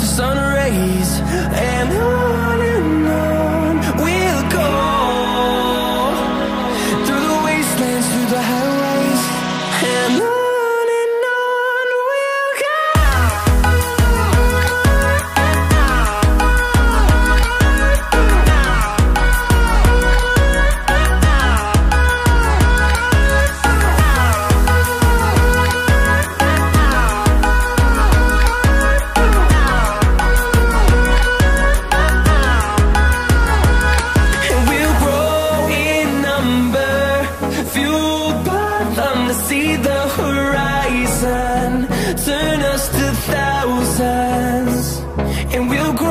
the sun. we'll grow